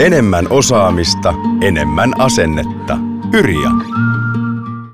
Enemmän osaamista, enemmän asennetta. Yrja.